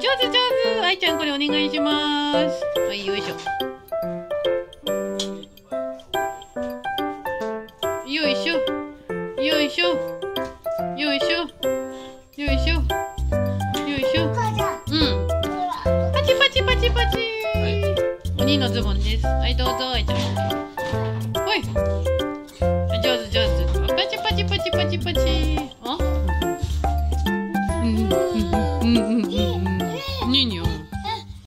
上手上手。愛ちゃんこれお願いします。はいよいしょ。よいしょ。よいしょ。よいしょ。よいしょ。よいしょ。うん。パチパチパチパチ、はい、鬼のズボンです。はいどうぞ愛ちゃん。ほい。上手上手。パチパチパチパチパチ。あ？うんうんうんうん。мнению.